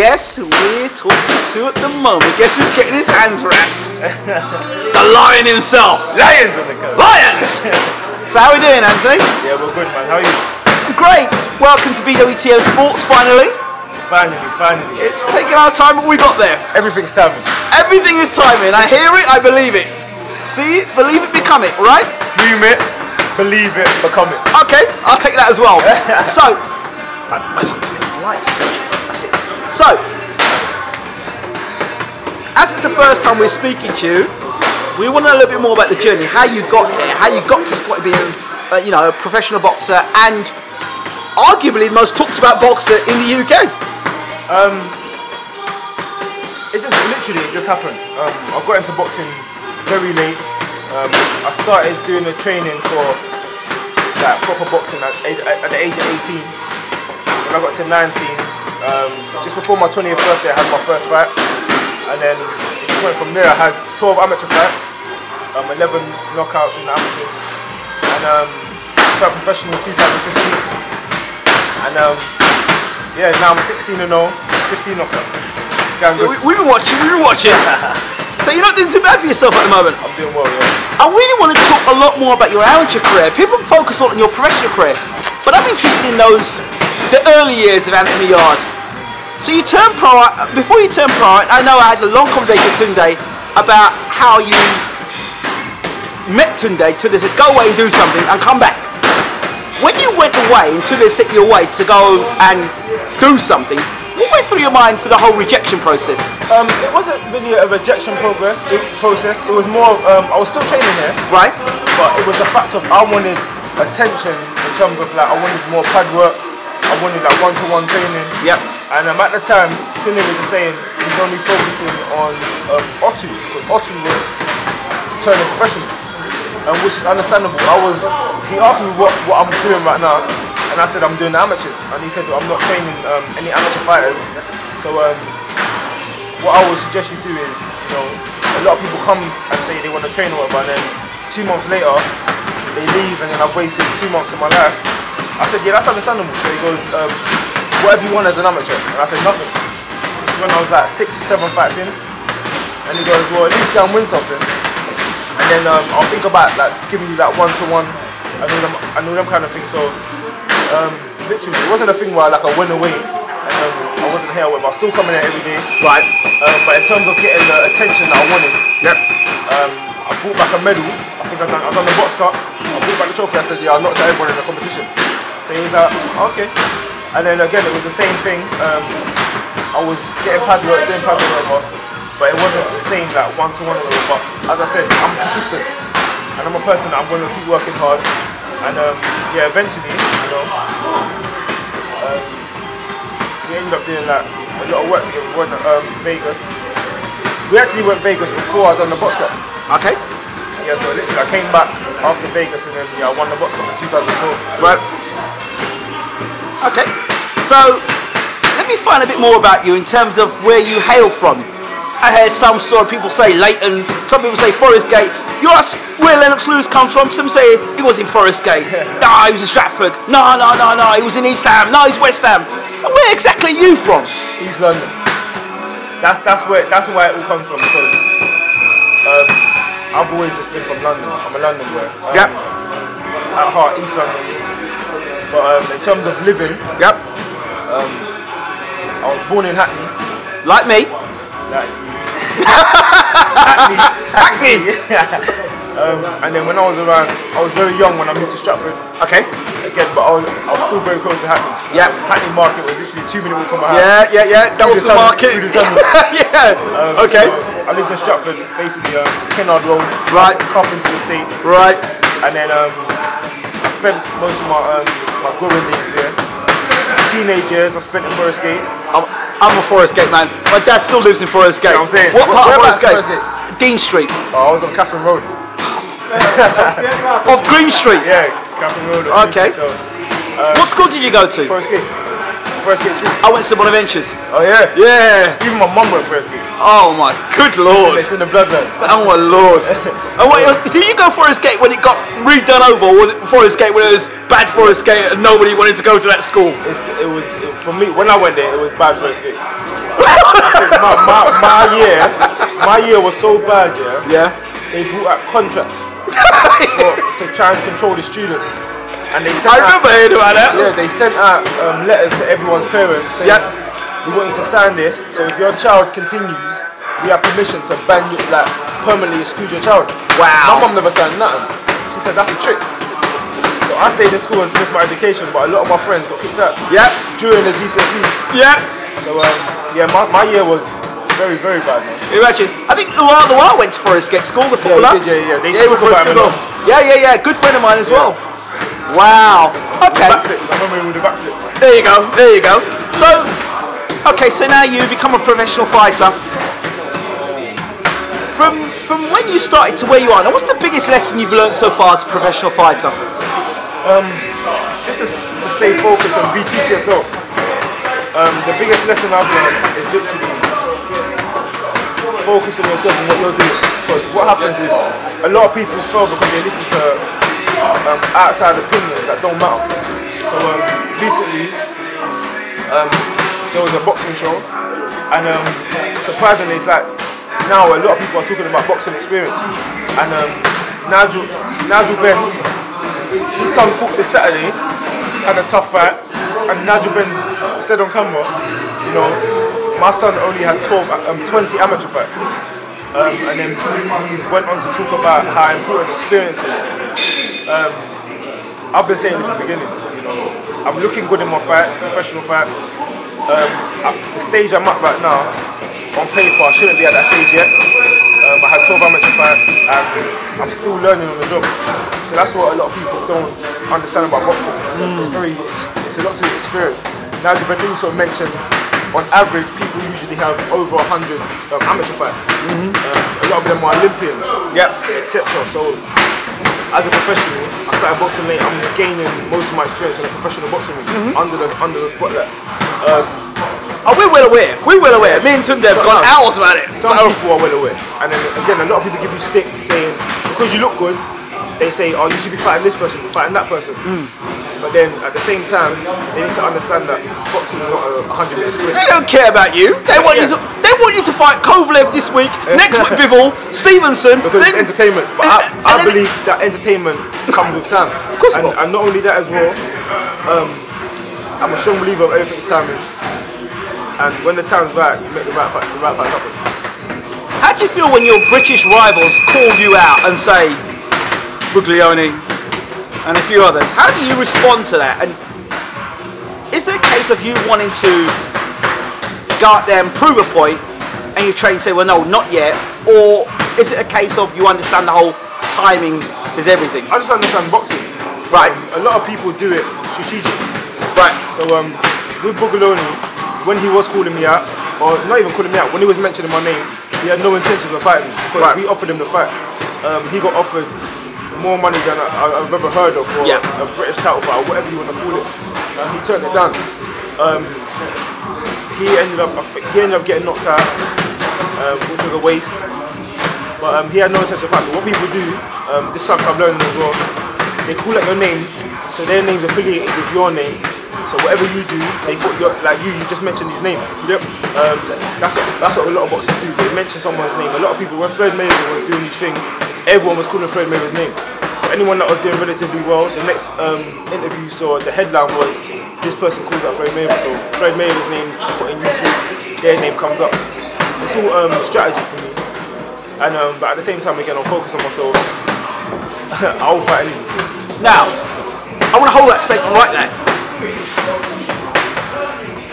guess who we're talking to at the moment? Guess who's getting his hands wrapped? the lion himself. Lions on the curve. Lions! so how are we doing, Anthony? Yeah, we're good, man. How are you? Great. Welcome to BWTM Sports, finally. Finally, finally. It's taken our time, but we got there. Everything's timing. Everything is timing. I hear it, I believe it. See it, believe it, become it, right? Dream it, believe it, become it. Okay, I'll take that as well. so, lights. So, as it's the first time we're speaking to you, we want to know a little bit more about the journey, how you got here, how you got to this point of being, uh, you know, a professional boxer and arguably the most talked about boxer in the UK. Um, it just literally it just happened. Um, I got into boxing very late. Um, I started doing the training for like proper boxing at, at the age of 18. When I got to 19, um, just before my 20th birthday, I had my first fight, and then it just went from there. I had 12 amateur fights, um, 11 knockouts in the amateurs, and um, turned professional in 2015. And um, yeah, now I'm 16 and 0, 15 knockouts. It's going good. We, we've been watching, we've been watching. so you're not doing too bad for yourself at the moment. I'm doing well, yeah. I really want to talk a lot more about your amateur career. People focus a lot on your professional career, but I'm interested in those the early years of Anthony Yarde. So you turned pro. Before you turned pro, I know I had a long conversation with Tunde about how you met Tunde. Tunde said, "Go away and do something, and come back." When you went away and Tunde set you away to go and do something, what went through your mind for the whole rejection process? Um, it wasn't really a rejection progress, it, process. It was more, um, I was still training here, Right? but it was the fact of I wanted attention in terms of like, I wanted more pad work, I wanted like one-to-one training. Yep. And um, at the time, Tunde was just saying he was only focusing on um, Otu, because Otu was turning professional, and which is understandable. I was, he asked me what, what I'm doing right now, and I said I'm doing the amateurs, and he said I'm not training um, any amateur fighters. So um, what I would suggest you do is, you know, a lot of people come and say they want to train or whatever, and then two months later, they leave, and then I've wasted two months of my life. I said, yeah, that's understandable. So he goes, um, whatever you want as an amateur. And I said, nothing. This when I was like six, seven fights in. And he goes, well, at least go and win something. And then um, I'll think about like giving you that one-to-one and all them, and all them kind of things. So um, literally, it wasn't a thing where like I went away and um, I wasn't here with. I was still coming here every day. Right. Um, but in terms of getting the attention that I wanted, Yep. um, I brought back a medal. I think I've done, I've done the box cup. I brought back the trophy. I said, yeah, I knocked out everyone in the competition. So he was like, okay. And then again, it was the same thing. Um, I was getting pad work, doing pad work, whatever, but it wasn't the same like one to one whatever. But as I said, I'm consistent, and I'm a person that I'm going to keep working hard. And um, yeah, eventually, you know, um, we ended up doing like a lot of work together. We went to um, Vegas. We actually went Vegas before I done the box cup. Okay. Yeah, so literally I came back after Vegas and then yeah, I won the box cup in 2012. Right. Okay. So, let me find a bit more about you in terms of where you hail from. I heard some sort of people say Leyton, some people say Forest Gate. You ask where Lennox Lewis comes from, some say he was in Forest Gate. No, he was in Stratford. No, no, no, no, he was in East Ham. No, he's West Ham. So where exactly are you from? East London. That's that's where that's where it all comes from because um, I've always just been from London. I'm a London boy. Um, Yep. At heart, East London. But um, in terms of living, Yep. I was born in Hackney. Like me. Like, Hackney. Hackney. um, and then when I was around, I was very young when I moved to Stratford. Okay. Again, but I was, I was still very close to Hackney. Yep. Hackney Market was literally two minutes from my house. Yeah, yeah, yeah. Tunnel, Market. the tunnel. yeah. Um, okay. so I lived in Stratford, basically um, Kennard Road, Right. Carpenter Estate, Right. and then um, I spent most of my um, my days there. Teenage years, I spent in Forest Gate. I'm, I'm a Forest Gate man. My dad still lives in Forest Gate. what I'm saying. What Where- part of Forest Gate? Forest Dean Street. Oh, I was on Catherine Road. Off Green Street. Yeah, Catherine Road. Okay. So, uh, What school did you go to? Forest Gate. Forest Gate School. I went to Bonaventures. Oh yeah. Yeah. Even my mum went Forest Gate. Oh my good lord. It's in the bloodline. Oh my lord. And what did you go Forest Gate when it got redone over, or was it Forest Gate when it was bad Forest Gate and nobody wanted to go to that school? It's, it was it, for me when I went there. It was bad Forest Gate. my, my, my year, my year was so bad, yeah. Yeah. They brought out contracts for, to try and control the students, and they sent I out, remember hearing about that. yeah, they sent out um, letters to everyone's parents saying, Yep. "We want you to sign this. So if your child continues, we have permission to ban you, like permanently exclude your child." Wow. My mum never signed nothing. She said that's a trick. So I stayed in school and finished my education, but a lot of my friends got kicked out Yeah. during the GCSE. Yeah. So um, yeah, my, my year was very very bad. Man. Imagine. I think LuaLua went to Forest Gate School, the Yeah, footballer. did, yeah, yeah. They yeah, spoke about him a lot. Yeah, yeah, yeah. Good friend of mine as well. Wow. Okay. Backflips. I remember with the backflips. There you go. There you go. So, okay. So now you become a professional fighter. From from when you started to where you are now, what's the biggest lesson you've learned so far as a professional fighter? Um, Just to, to stay focused and be true to yourself. Um, the biggest lesson I've learned is literally focus on yourself and what you're doing. Because what happens is a lot of people fail because they listen to um, outside opinions that don't matter. So um, recently, um, there was a boxing show, and um, surprisingly, it's like now a lot of people are talking about boxing experience. And um, Nigel, Nigel Benn, his son fought this Saturday, had a tough fight, and Nigel Benn said on camera, you know, my son only had 12, um, 20 amateur fights. Um, and then he went on to talk about how important experience is. Um, I've been saying this from the beginning, you know, I'm looking good in my fights, professional fights. Um, the stage I'm at right now, on paper, I shouldn't be at that stage yet. Um, I had 12 amateur fights and I'm still learning on the job. So that's what a lot of people don't understand about boxing. It's, a, it's very, it's, a lot to with experience. Now, the also mentioned, on average, people usually have over 100 um, amateur fights. Um, a lot of them are Olympians, Yep. etc. So, as a professional, I started boxing late. I'm gaining most of my experience in a professional boxing ring under the under the spotlight. Oh, we're well aware. We're well aware. Me and Tunde have So- gone no. hours about it. Some So, people are well aware, and then again, a lot of people give you stick saying because you look good, they say, oh, you should be fighting this person, fighting that person. But then at the same time, they need to understand that boxing is not a 100 minute sprint. they don't care about you. They want you to. They want you to fight Kovalev this week. Next week, Bivol, Stevenson. Because then- it's entertainment. But I, I believe that entertainment comes with time. Of course and, and not only that as well, um, I'm a strong believer of everything's timing. And when the time's right, you make the right fight, the right fight happen. How do you feel when your British rivals call you out and say Buglioni and a few others? How do you respond to that? And is there a case of you wanting to go out there and prove a point and you train and say, well, no, not yet? Or is it a case of you understand the whole timing is everything? I just understand boxing. Right, A lot of people do it strategically. right. So um, with Buglioni, when he was calling me out, or not even calling me out, when he was mentioning my name, he had no intentions of fighting me. Because Right. we offered him the fight. Um, he got offered more money than I, I've ever heard of for Yeah. a British title fight, or whatever you want to call it. And he turned it down. Um, he ended up, he ended up getting knocked out, um, which was a waste. But um, he had no intention of fighting. What people do, um, this is something I'm learning as well. They call out your name, so their name's affiliated with your name. So whatever you do, they put your like you. You just mentioned his name. Yep. Um, that's what, that's what a lot of boxers do. They mention someone's name. A lot of people, when Floyd Mayweather was doing his thing, everyone was calling Floyd Mayweather's name. So anyone that was doing relatively well, the next um, interview you saw, the headline was this person calls out Floyd Mayweather. So Floyd Mayweather's name's put in YouTube, their name comes up. It's all um, strategy for me. And um, but at the same time, again, I'm focus on myself. I will fight anything. Now, I want to hold that statement right there. If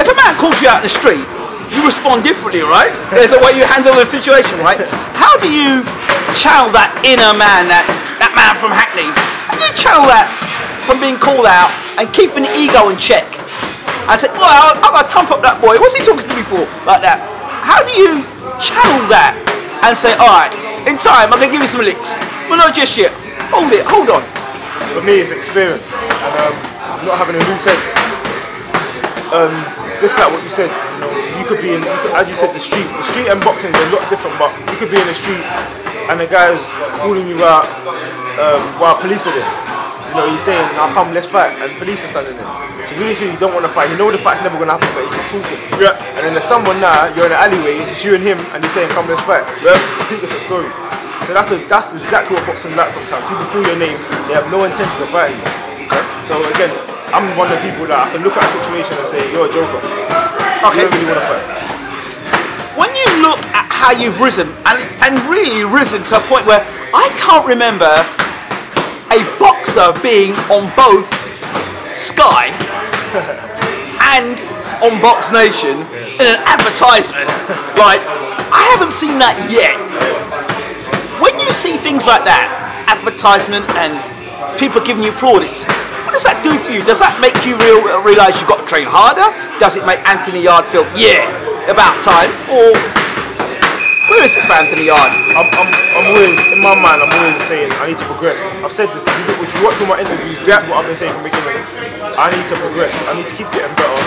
a man calls you out in the street, you respond differently, right? There's a way you handle the situation, right? How do you channel that inner man, that, that man from Hackney? How do you channel that from being called out and keeping the ego in check? And say, well, I've got to tump up that boy. What's he talking to me for? Like that. How do you channel that and say, all right, in time, I'm to give you some licks. Well, not just yet. Hold it, hold on. For me, it's experience and um, not having a loose head. Um, just like what you said, you know, you could be in, you could, as you said, the street. The street and boxing is a lot different, but you could be in the street and the guy's calling you out um, while police are there. You know, he's saying, "Now come, let's fight," and police are standing there. So you don't want to fight. You know the fight's never gonna happen, but he's just talking. Yeah. And then there's someone now, you're in an alleyway, it's just you and him, and he's saying, "Come, let's fight." Yeah. Complete different story. So that's a, that's exactly what boxing's like sometimes. People call your name, they have no intention of fighting you. So again, I'm one of the people that I can look at a situation and say, "You're a joker." Okay. You don't really want to fight. When you look at how you've risen, and, and really risen to a point where I can't remember a boxer being on both Sky and on Box Nation in an advertisement. Like, I haven't seen that yet. When you see things like that, advertisement and people giving you plaudits, does that do for you? Does that make you real, realise you've got to train harder? Does it make Anthony Yarde feel, yeah, about time? Or where is it for Anthony Yarde? I'm, I'm, I'm always, in my mind, I'm always saying I need to progress. I've said this, if you, if you watch all my interviews, Yeah. what I've been saying from the beginning. I need to progress. I need to keep getting better,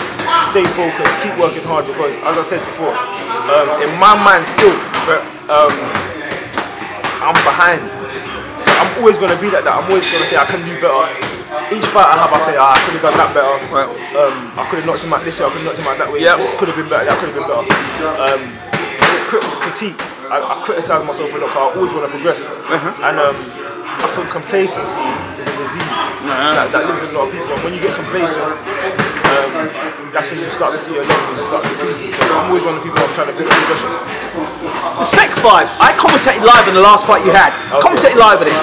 stay focused, keep working hard because, as I said before, um, in my mind still, but, um, I'm behind. So I'm always going to be like that. I'm always going to say I can do better. Each fight I have, I say, ah, I could have done that better. Right. Um, I could have knocked him out this way, I could have knocked him out that way. Yep. This could have been better, that could have been better. Um, crit- critique. I, I criticize myself a lot. 'cause I always want to progress, and um, I think complacency is a disease that, that lives in a lot of people. And when you get complacent, um, that's when you start to see your levels start decreasing. So I'm always one of the people I'm trying to build progression. The Sec fight, I commentated live in the last fight you had. Commentated live in it.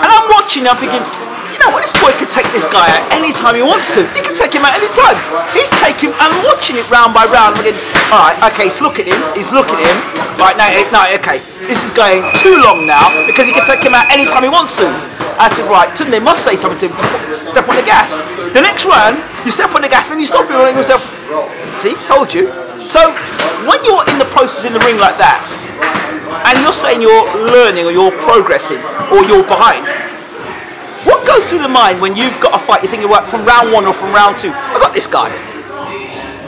And I'm watching, I'm thinking, this boy could take this guy out anytime he wants to. He can take him out anytime. He's taking, I'm watching it round by round. I'm thinking, alright, okay, he's looking at him, he's looking at him. Right, no, eh, no, okay, this is going too long now because he can take him out anytime he wants to. I said, right, Tunde must say something to him. Step on the gas. The next round, you step on the gas and you stop him and yourself, see, told you. So, when you're in the process in the ring like that, and you're saying you're learning or you're progressing or you're behind, goes through the mind when you've got a fight, you're thinking, well, from round one or from round two, I got this guy.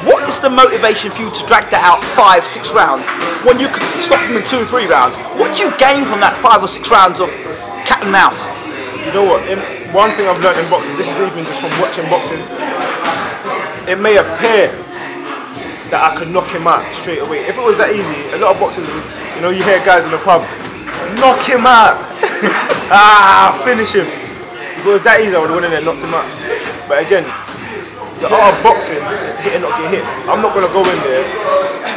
What is the motivation for you to drag that out five, six rounds when you could stop him in two or three rounds? What do you gain from that five or six rounds of cat and mouse? You know what? In, one thing I've learned in boxing, this is even just from watching boxing, it may appear that I could knock him out straight away. If it was that easy, a lot of boxers, you know, you hear guys in the pub, knock him out. ah, finish him. If it was that easy, I would have went in there not too much. But again, the art of boxing is to hit and not get hit. I'm not gonna go in there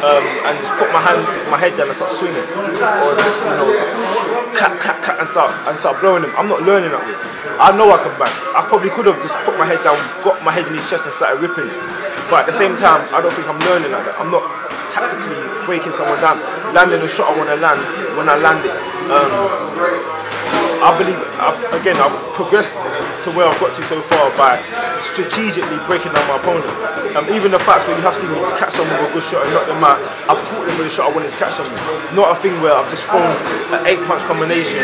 um, and just put my hand, my head down and start swinging, or just you know, cat, cat, cat, and start and start blowing him. I'm not learning that way. I know I can bang. I probably could have just put my head down, got my head in his chest and started ripping. But at the same time, I don't think I'm learning like that. I'm not tactically breaking someone down, landing the shot I want to land when I land it. Um, I believe, I've, again, I've progressed to where I've got to so far by strategically breaking down my opponent. Um, even the facts where you have seen me catch someone with a good shot and knock them out, I've caught them with a shot I wanted to catch them. Not a thing where I've just thrown an eight punch combination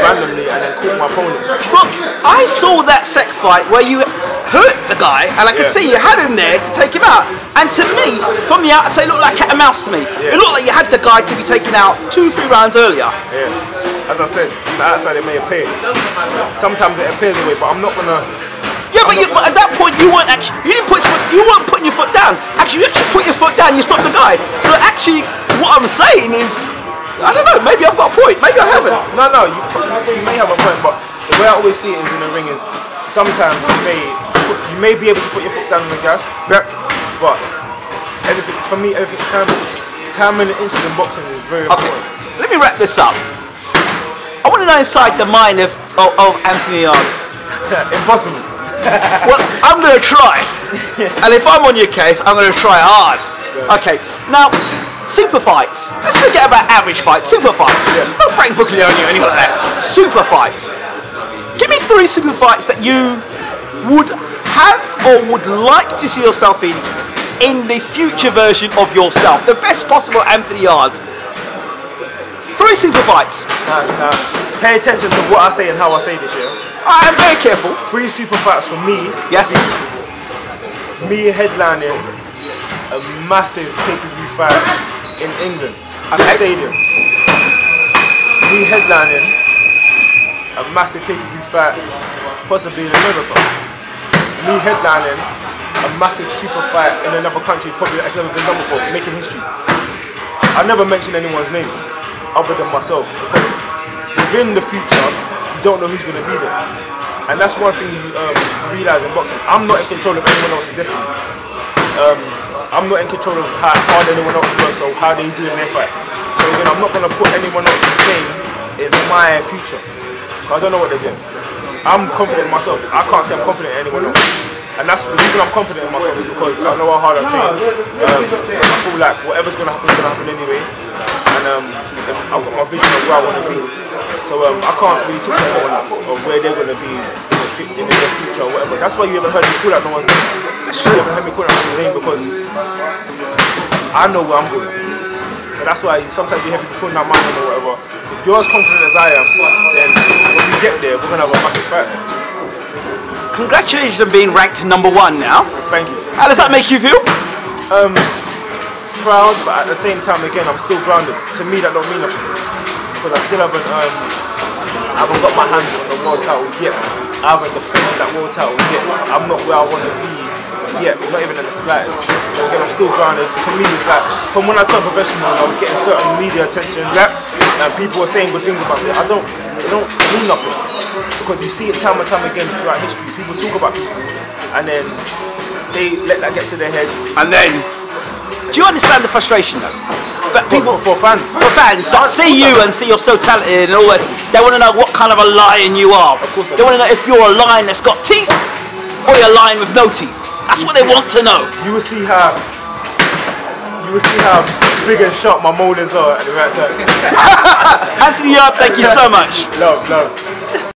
randomly and then caught my opponent. Look, I saw that sec fight where you hurt the guy, and I could Yeah. see you had him there to take him out. And to me, from the outside, it looked like cat and mouse to me. It looked like you had the guy to be taken out two, three rounds earlier. Yeah. As I said, from the outside it may appear. Sometimes it appears away, but I'm not gonna. Yeah, but, you, but at that point, you weren't actually, you didn't put, your foot- you weren't putting your foot down. Actually, you actually put your foot down. You stopped the guy. So actually, what I'm saying is, I don't know. Maybe I've got a point. Maybe I haven't. No, no, you, you may have a point, but the way I always see it is in the ring is sometimes you may you may be able to put your foot down on the gas, but everything for me, everything's timing. Timing the inches in boxing is very Okay, important. let me wrap this up. I want to know inside the mind of of, oh, of oh, Anthony Yarde. Uh, Impossible. Well, I'm going to try. And if I'm on your case, I'm going to try hard. Okay, now, super fights. Let's forget about average fights. Super fights. Not Frank Buglioni or anything like that. Super fights. Give me three super fights that you would have or would like to see yourself in in the future version of yourself. The best possible Anthony Yarde. Three super fights. Now, now, pay attention to what I say and how I say this, yeah? I am very careful. Three super fights for me. Yes. Me headlining a massive pay-per-view fight in England, Okay. big stadium. Me headlining a massive pay-per-view fight, possibly in America. me headlining a massive super fight in another country, probably that's never been done before, making history. I never mention anyone's name other than myself because within the future, you don't know who's going to be there. And that's one thing you um, realize in boxing. I'm not in control of anyone else's destiny. Um, I'm not in control of how hard anyone else works or how they do in their fights. So again, I'm not going to put anyone else's name in my future. I don't know what they're doing. I'm confident in myself. I can't say I'm confident in anyone else. And that's the reason I'm confident in myself because I know how hard I train. Um, I feel like whatever's going to happen is going to happen anyway. And um, I've got my vision of where I want to be. So um, I can't really talk to anyone else of where they're going to be in the, in the future or whatever. That's why you haven't heard me call out no one's name. You haven't heard me call out no one's name because I know where I'm going. So that's why sometimes you have to put out my name or whatever. If you're as confident as I am, then when we get there, we're gonna have a massive fight. Congratulations on being ranked number one now. Thank you. How does that make you feel? Um, proud, but at the same time, again, I'm still grounded. To me, that don't mean nothing because I still haven't um, I haven't got my hands on the world title yet. I haven't defended that world title yet. I'm not where I want to be yet, not even in the slightest. So again, I'm still grounded. To me, it's like from when I turned professional, I was getting certain media attention. Yep. And people were saying good things about me. I don't, it don't mean nothing because you see it time and time again throughout history. People talk about people, and then they let that get to their head. And then, do you understand the frustration though? That people, for, for fans. for fans that see you and see you're so talented and all this, they want to know what kind of a lion you are. Of course They want to know if you're a lion that's got teeth or you're a lion with no teeth. That's what they want to know. You will see how. You will see how big and sharp my molars are at the right time. Anthony Yarde, thank you so much. Love, love.